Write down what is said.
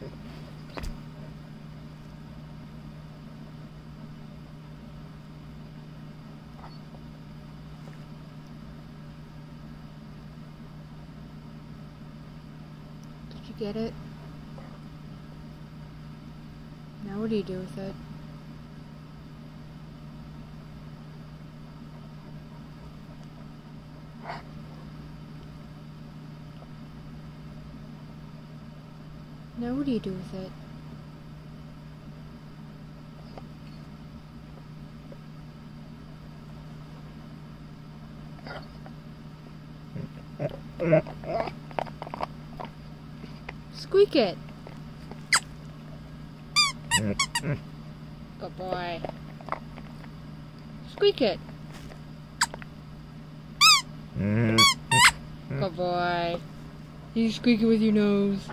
Did you get it? Now what do you do with it? Now what do you do with it? Squeak it. Good boy. Squeak it. Good boy. You squeak it with your nose.